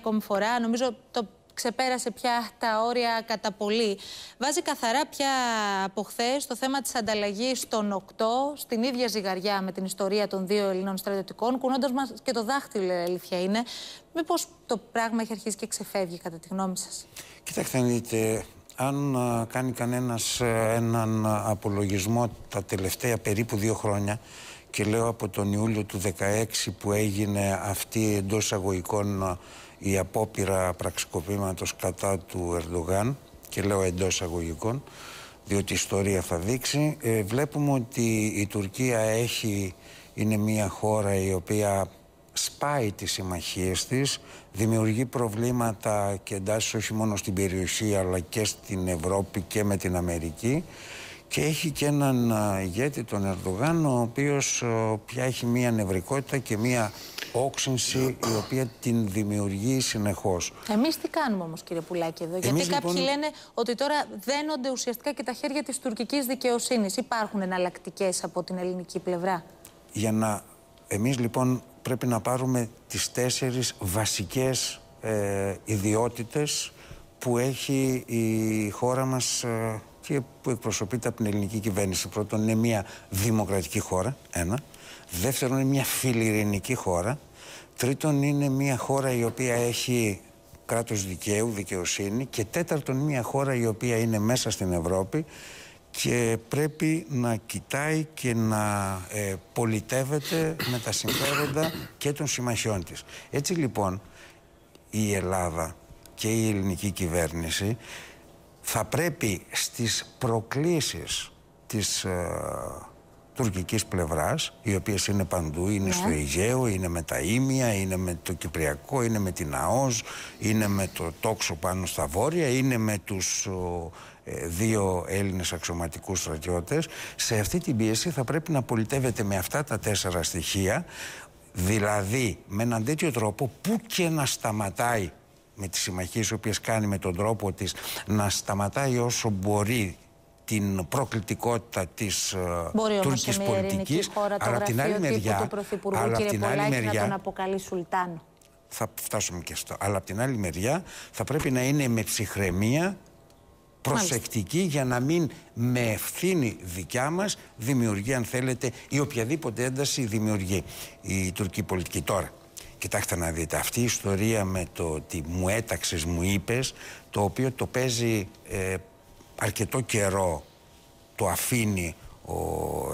ακόμη φορά. Νομίζω το ξεπέρασε πια τα όρια κατά πολύ. Βάζει καθαρά πια από χθες το θέμα της ανταλλαγής των οκτώ στην ίδια ζυγαριά με την ιστορία των δύο Ελλήνων στρατιωτικών, κουνώντας μας και το δάχτυλο, η αλήθεια είναι. Μήπως το πράγμα έχει αρχίσει και ξεφεύγει, κατά τη γνώμη σας; Κοιτάξτε, δείτε, αν κάνει κανένας ε, έναν απολογισμό τα τελευταία περίπου δύο χρόνια και λέω από τον Ιούλιο του 2016 που έγινε αυτή εντός αγωγικών η απόπειρα πραξικοπήματος κατά του Ερντογάν και λέω εντός αγωγικών διότι η ιστορία θα δείξει ε, βλέπουμε ότι η Τουρκία έχει, είναι μια χώρα η οποία σπάει τις συμμαχίες της, δημιουργεί προβλήματα και εντάσεις όχι μόνο στην περιοχή αλλά και στην Ευρώπη και με την Αμερική και έχει και έναν ηγέτη τον Ερντογάν ο οποίος πια έχει μία νευρικότητα και μία όξυνση η οποία την δημιουργεί συνεχώς. Εμείς τι κάνουμε όμως κύριε Πουλάκη εδώ, γιατί κάποιοι λοιπόν- λένε ότι τώρα δένονται ουσιαστικά και τα χέρια της τουρκικής δικαιοσύνης. Υπάρχουν εναλλακτικές από την ελληνική πλευρά; Για να εμείς λοιπόν πρέπει να πάρουμε τις τέσσερις βασικές ε, ιδιότητες που έχει η χώρα μας ε, και που εκπροσωπείται από την ελληνική κυβέρνηση. Πρώτον, είναι μια δημοκρατική χώρα, ένα. Δεύτερον, είναι μια φιλιρινική χώρα. Τρίτον, είναι μια χώρα η οποία έχει κράτος δικαίου, δικαιοσύνη. Και τέταρτον, μια χώρα η οποία είναι μέσα στην Ευρώπη και πρέπει να κοιτάει και να ε, πολιτεύεται με τα συμφέροντα και των συμμαχιών της. Έτσι λοιπόν η Ελλάδα και η ελληνική κυβέρνηση θα πρέπει στις προκλήσεις της ε, τουρκικής πλευράς, οι οποίες είναι παντού, είναι ναι. στο Αιγαίο, είναι με τα Ήμια, είναι με το Κυπριακό, είναι με την ΑΟΣ, είναι με το τόξο πάνω στα βόρεια, είναι με τους ε, δύο Έλληνες αξιωματικούς στρατιώτες. Σε αυτή την πίεση θα πρέπει να πολιτεύεται με αυτά τα τέσσερα στοιχεία, δηλαδή με έναν τέτοιο τρόπο που και να σταματάει με τις συμμαχίες οι οποίες κάνει με τον τρόπο της να σταματάει όσο μπορεί την προκλητικότητα της ε, Μπορεί τουρκικής όμως πολιτικής χώρα αλλά από την άλλη μεριά του Πρωθυπουργού αλλά κύριε την άλλη μεριά, να τον αποκαλεί Σουλτάνο. Θα φτάσουμε και στο. Αλλά από την άλλη μεριά θα πρέπει να είναι με ψυχραιμία προσεκτική για να μην με ευθύνη δικιά μας δημιουργεί αν θέλετε ή οποιαδήποτε ένταση δημιουργεί η τουρκική πολιτική τώρα. Κοιτάξτε να δείτε, αυτή η ιστορία με το ότι μου έταξες, μου είπες, το οποίο το παίζει ε, αρκετό καιρό, το αφήνει ο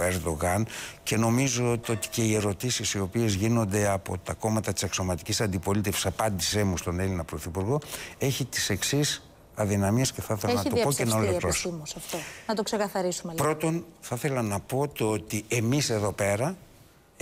Ερδογάν και νομίζω ότι και οι ερωτήσεις οι οποίες γίνονται από τα κόμματα της αξιωματικής αντιπολίτευσης απάντησέ μου στον Έλληνα Πρωθυπουργό έχει τις εξής αδυναμίες και θα ήθελα να το πω και να ολοκληρώσω. αυτό. Να το ξεκαθαρίσουμε. Πρώτον, θα ήθελα να πω το ότι εμείς εδώ πέρα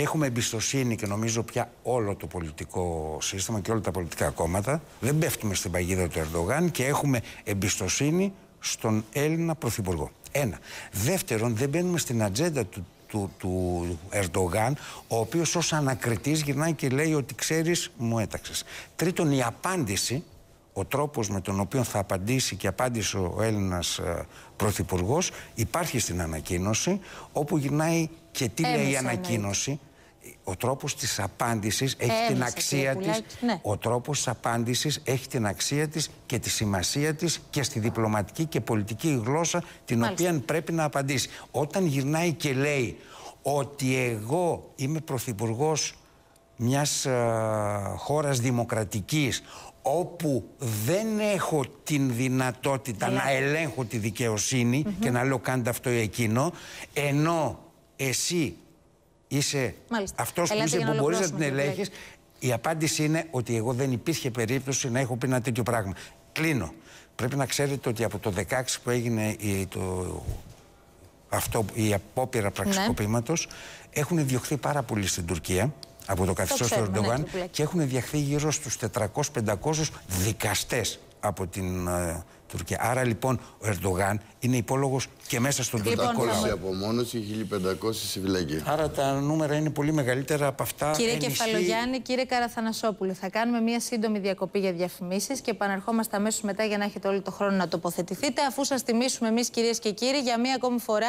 Έχουμε εμπιστοσύνη και νομίζω πια όλο το πολιτικό σύστημα και όλα τα πολιτικά κόμματα. Δεν πέφτουμε στην παγίδα του Ερντογάν και έχουμε εμπιστοσύνη στον Έλληνα Πρωθυπουργό. Ένα. Δεύτερον, δεν μπαίνουμε στην ατζέντα του, του, του Ερντογάν, ο οποίος ως ανακριτής γυρνάει και λέει ότι ξέρεις, μου έταξες. Τρίτον, η απάντηση, ο τρόπος με τον οποίο θα απαντήσει και απάντησε ο Έλληνας ε, Πρωθυπουργός, υπάρχει στην ανακοίνωση, όπου γυρνάει και τι λέει η ανακοίνωση ο τρόπος της απάντησης έχει την αξία της. Ναι. ο τρόπος της απάντησης έχει την αξία της και τη σημασία της και στη διπλωματική και πολιτική γλώσσα την οποία πρέπει να απαντήσει. Όταν γυρνάει και λέει ότι εγώ είμαι πρωθυπουργός μιας α, χώρας δημοκρατικής όπου δεν έχω την δυνατότητα να ελέγχω τη δικαιοσύνη και να λέω κάντε αυτό ή εκείνο ενώ εσύ είσαι αυτός που είσαι που μπορείς να την ελέγχεις. Η απάντηση είναι ότι εγώ δεν υπήρχε περίπτωση να έχω πει ένα τέτοιο πράγμα. Κλείνω. Πρέπει να ξέρετε ότι από το 16 που έγινε η, το, αυτό, η απόπειρα πραξικοπήματος ναι. έχουν διωχθεί πάρα πολύ στην Τουρκία από το καθεστώς του Ερντογάν ναι, και έχουν διαχθεί γύρω στους 400-500 δικαστές από την uh, Τουρκία. Άρα λοιπόν ο Ερντογάν είναι υπόλογος και μέσα στον λοιπόν, τουρκικό λαό. Σε απομόνωση 1500 σε φυλακή. Άρα τα νούμερα είναι πολύ μεγαλύτερα από αυτά. Κύριε ενισχύ... Κεφαλογιάννη, κύριε Καραθανασόπουλο, θα κάνουμε μία σύντομη διακοπή για διαφημίσεις και επαναρχόμαστε αμέσως μετά για να έχετε όλο το χρόνο να τοποθετηθείτε, αφού σας τιμήσουμε εμείς κυρίες και κύριοι για μία ακόμη φορά.